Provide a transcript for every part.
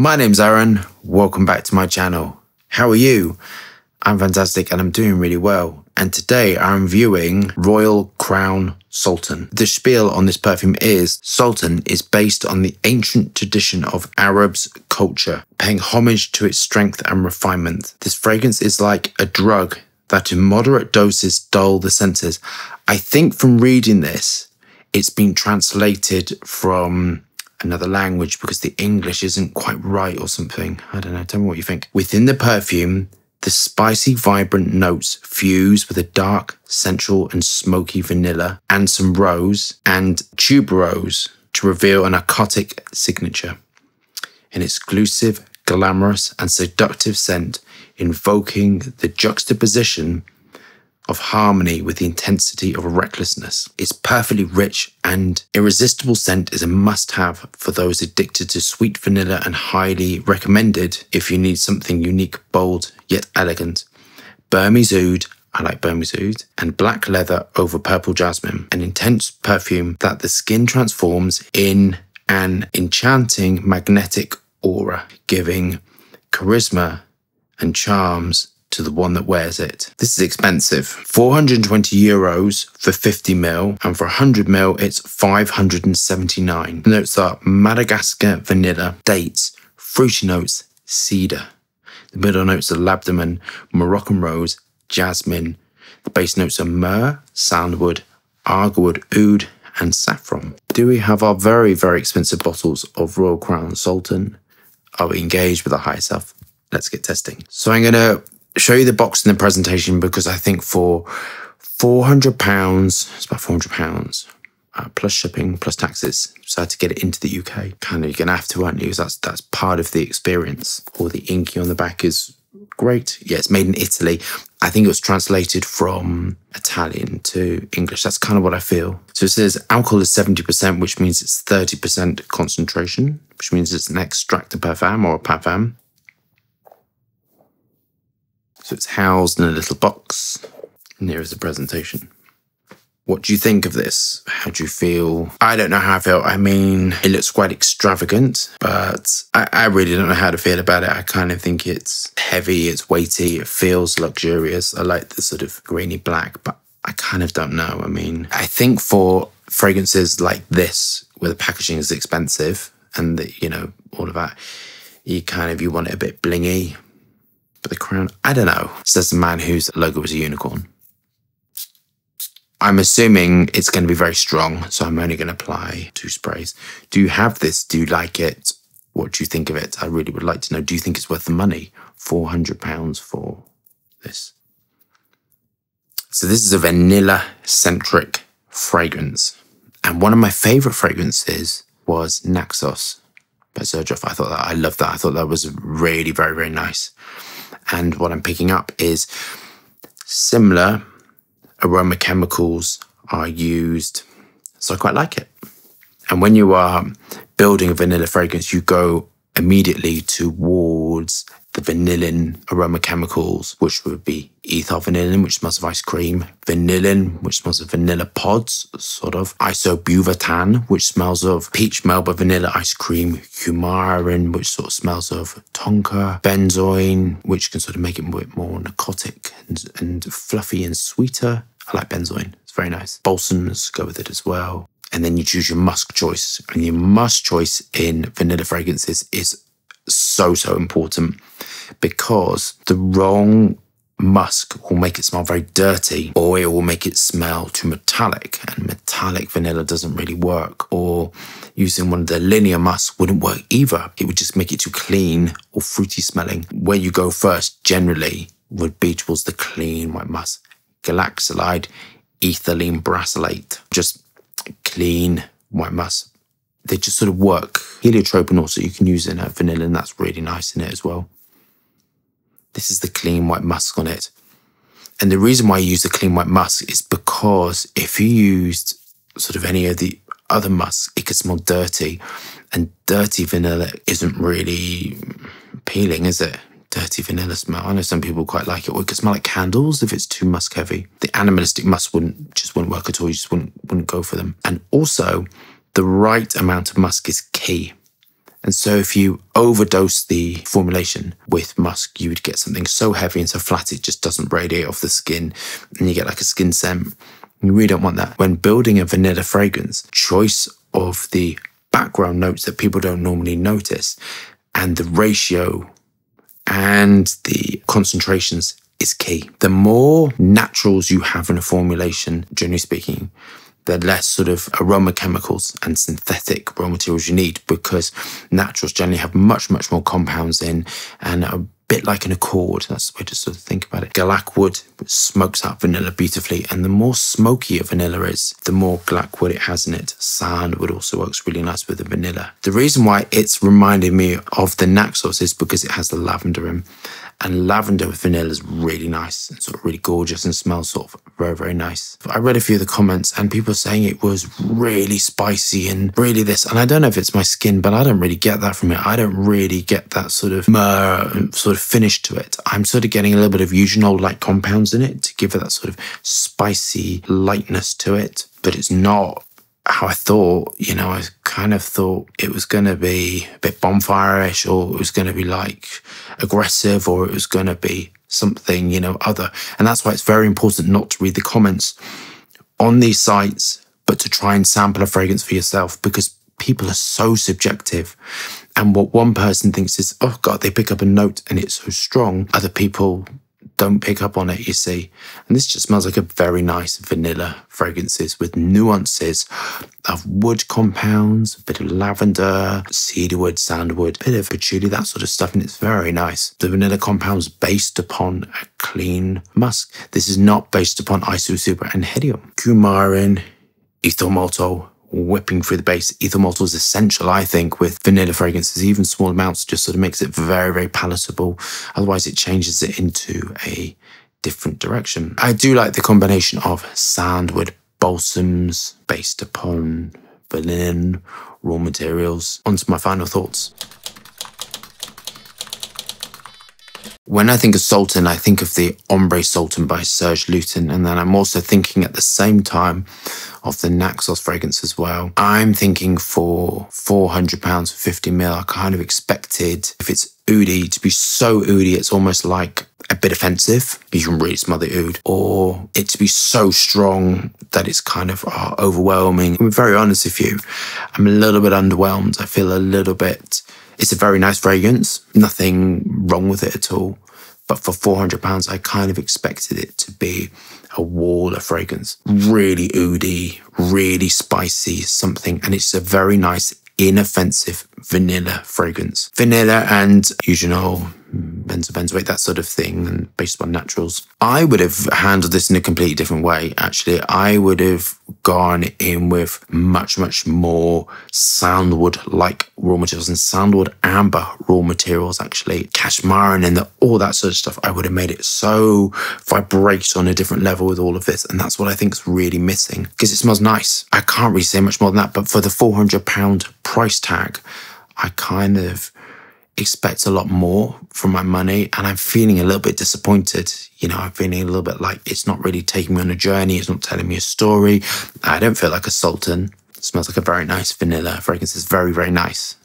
My name's Aaron. Welcome back to my channel. How are you? I'm fantastic and I'm doing really well. And today I'm viewing Royal Crown Sultan. The spiel on this perfume is Sultan is based on the ancient tradition of Arabs culture, paying homage to its strength and refinement. This fragrance is like a drug that in moderate doses dull the senses. I think from reading this, it's been translated from another language because the English isn't quite right or something. I don't know. Tell me what you think. Within the perfume, the spicy, vibrant notes fuse with a dark, sensual, and smoky vanilla and some rose and tuberose to reveal a narcotic signature. An exclusive, glamorous, and seductive scent invoking the juxtaposition of harmony with the intensity of recklessness. Its perfectly rich and irresistible scent is a must have for those addicted to sweet vanilla and highly recommended if you need something unique, bold, yet elegant. Burmese oud, I like Burmese oud, and black leather over purple jasmine, an intense perfume that the skin transforms in an enchanting magnetic aura, giving charisma and charms to the one that wears it. This is expensive. 420 euros for 50 mil, and for 100 mil, it's 579. Notes are Madagascar vanilla, dates, fruity notes, cedar. The middle notes are labdanum, Moroccan rose, jasmine. The base notes are myrrh, sandalwood, agarwood, oud, and saffron. Do we have our very, very expensive bottles of Royal Crown Sultan? Are we engaged with the high stuff? Let's get testing. So I'm going to show you the box in the presentation because I think for £400, it's about £400 uh, plus shipping, plus taxes. So to get it into the UK. Kind of, you're going to have to, aren't you? That's, that's part of the experience. All the INCI on the back is great. Yeah, it's made in Italy. I think it was translated from Italian to English. That's kind of what I feel. So it says alcohol is 70%, which means it's 30% concentration, which means it's an extract of parfum or a parfum. So it's housed in a little box. And here is the presentation. What do you think of this? How do you feel? I don't know how I feel. I mean, it looks quite extravagant, but I, I, really don't know how to feel about it. I kind of think it's heavy, it's weighty, it feels luxurious. I like the sort of greeny black, but I kind of don't know. I mean, I think for fragrances like this, where the packaging is expensive and the, you know, all of that, you kind of, you want it a bit blingy, the crown, I don't know. Says the man whose logo was a unicorn. I'm assuming it's going to be very strong, so I'm only going to apply two sprays. Do you have this? Do you like it? What do you think of it? I really would like to know. Do you think it's worth the money? £400 for this. So this is a vanilla-centric fragrance. And one of my favorite fragrances was Naxos by Xerjoff. I thought that, I loved that. I thought that was really, very, very nice. And what I'm picking up is similar aroma chemicals are used. So I quite like it. And when you are building a vanilla fragrance, you go immediately towards the vanillin aroma chemicals, which would be ethyl vanillin, which smells of ice cream, vanillin, which smells of vanilla pods, sort of, isobutanol, which smells of peach melba vanilla ice cream, coumarin, which sort of smells of tonka, benzoin, which can sort of make it a bit more narcotic and, and fluffy and sweeter. I like benzoin, it's very nice. Balsams go with it as well. And then you choose your musk choice. And your musk choice in vanilla fragrances is so, so important because the wrong musk will make it smell very dirty or it will make it smell too metallic and metallic vanilla doesn't really work or using one of the linear musks wouldn't work either. It would just make it too clean or fruity smelling. Where you go first generally would be towards the clean white musk. Galaxolide ethylene brassylate just clean white musk. They just sort of work. Heliotrope also you can use in a vanilla, and that's really nice in it as well. This is the clean white musk on it. And the reason why I use the clean white musk is because if you used sort of any of the other musk, it could smell dirty. And dirty vanilla isn't really appealing, is it? Dirty vanilla smell. I know some people quite like it. Or it could smell like candles if it's too musk heavy. The animalistic musk wouldn't just wouldn't work at all. You just wouldn't wouldn't go for them. And also, the right amount of musk is key. And so if you overdose the formulation with musk, you would get something so heavy and so flat it just doesn't radiate off the skin and you get like a skin scent. You really don't want that. When building a vanilla fragrance, choice of the background notes that people don't normally notice and the ratio and the concentrations is key. The more naturals you have in a formulation, generally speaking, the less sort of aroma chemicals and synthetic raw materials you need because naturals generally have much, much more compounds in and a bit like an accord. That's the way to sort of think about it. guaiac wood smokes out vanilla beautifully, and the more smoky a vanilla is, the more guaiac wood it has in it. Sandalwood also works really nice with the vanilla. The reason why it's reminding me of the Naxos is because it has the lavender in. And lavender with vanilla is really nice and sort of really gorgeous and smells sort of very, very nice. I read a few of the comments and people saying it was really spicy and really this. And I don't know if it's my skin, but I don't really get that from it. I don't really get that sort of myrrh sort of finish to it. I'm sort of getting a little bit of eugenol like compounds in it to give it that sort of spicy lightness to it, but it's not how I thought, you know, I kind of thought it was going to be a bit bonfire-ish or it was going to be like aggressive or it was going to be something, you know, other. And that's why it's very important not to read the comments on these sites, but to try and sample a fragrance for yourself because people are so subjective. And what one person thinks is, oh God, they pick up a note and it's so strong. Other people don't pick up on it, you see. And this just smells like a very nice vanilla fragrances with nuances of wood compounds, a bit of lavender, cedarwood, sandalwood, a bit of patchouli, that sort of stuff. And it's very nice. The vanilla compounds based upon a clean musk. This is not based upon isosuper and Hedione. Coumarin, ethyl maltol, whipping through the base. Ethyl maltol is essential, I think, with vanilla fragrances. Even small amounts just sort of makes it very, very palatable. Otherwise, it changes it into a different direction. I do like the combination of sandwood balsams based upon vanillin, raw materials. On to my final thoughts. When I think of Sultan, I think of the Ambre Sultan by Serge Lutens, and then I'm also thinking at the same time of the Naxos fragrance as well. I'm thinking for £400 for 50 mil, I kind of expected if it's oudi to be so oudi, it's almost like a bit offensive. You can really smell the oud, or it to be so strong that it's kind of oh, overwhelming. I'm very honest with you. I'm a little bit underwhelmed. I feel a little bit it's a very nice fragrance, nothing wrong with it at all. But for £400, I kind of expected it to be a wall of fragrance. Really oody, really spicy, something. And it's a very nice, inoffensive vanilla fragrance. Vanilla and eugenol, benzyl benzoate, that sort of thing, and based on naturals. I would have handled this in a completely different way, actually. I would have gone in with much, much more sandalwood like raw materials and sandalwood amber raw materials, actually. Cashmere and the, all that sort of stuff. I would have made it so vibrate on a different level with all of this. And that's what I think is really missing because it smells nice. I can't really say much more than that. But for the £400 price tag, I kind of expect a lot more from my money and I'm feeling a little bit disappointed. You know, I'm feeling a little bit like it's not really taking me on a journey, it's not telling me a story. I don't feel like a sultan. It smells like a very nice vanilla fragrance. It's very, very nice.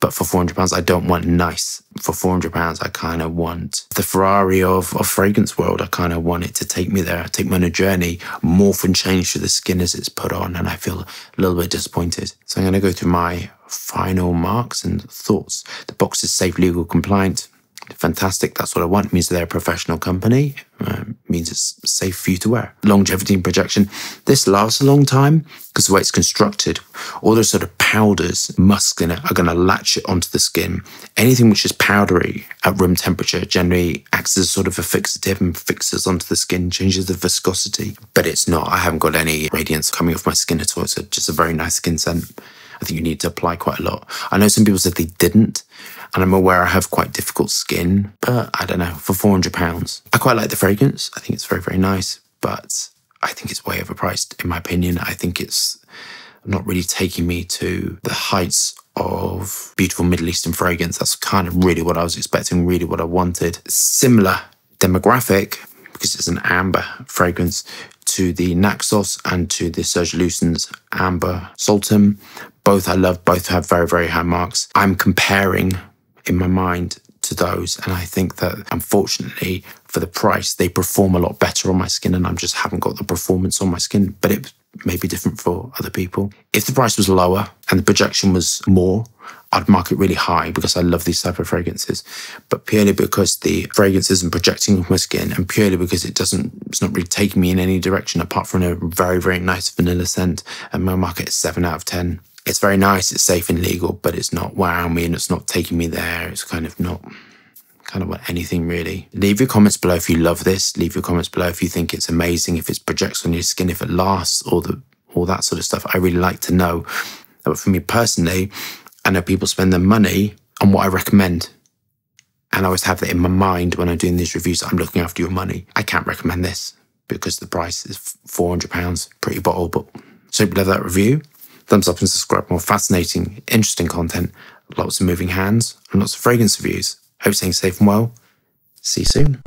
But for £400, I don't want nice. For £400, I kind of want the Ferrari of, of fragrance world. I kind of want it to take me there, take me on a journey, morph and change to the skin as it's put on. And I feel a little bit disappointed. So I'm going to go through my final marks and thoughts. The box is safe, legal, compliant fantastic. That's what I want. It means they're a professional company. Uh, means it's safe for you to wear. Longevity and projection. This lasts a long time because the way it's constructed, all those sort of powders, musk in it, are going to latch it onto the skin. Anything which is powdery at room temperature generally acts as sort of a fixative and fixes onto the skin, changes the viscosity. But it's not. I haven't got any radiance coming off my skin at all. It's just a very nice skin scent. I think you need to apply quite a lot. I know some people said they didn't, and I'm aware I have quite difficult skin, but I don't know, for £400. I quite like the fragrance. I think it's very, very nice, but I think it's way overpriced, in my opinion. I think it's not really taking me to the heights of beautiful Middle Eastern fragrance. That's kind of really what I was expecting, really what I wanted. Similar demographic, because it's an amber fragrance, to the Naxos and to the Serge Lutens Amber Sultan, Both I love, both have very, very high marks. I'm comparing in my mind to those. And I think that unfortunately, for the price, they perform a lot better on my skin. And I just haven't got the performance on my skin. But it may be different for other people. If the price was lower and the projection was more, I'd mark it really high because I love these type of fragrances, but purely because the fragrance isn't projecting off my skin and purely because it doesn't, it's not really taking me in any direction apart from a very, very nice vanilla scent. And my market is seven out of 10. It's very nice, it's safe and legal, but it's not wowing me and it's not taking me there. It's kind of not kind of want anything really. Leave your comments below if you love this. Leave your comments below if you think it's amazing, if it projects on your skin, if it lasts, all the all that sort of stuff. I really like to know. But for me personally, I know people spend their money on what I recommend. And I always have that in my mind when I'm doing these reviews. I'm looking after your money. I can't recommend this because the price is £400, pretty bottle. But so you love that review, thumbs up and subscribe. For more fascinating, interesting content, lots of moving hands, and lots of fragrance reviews. Hope you're staying safe and well. See you soon.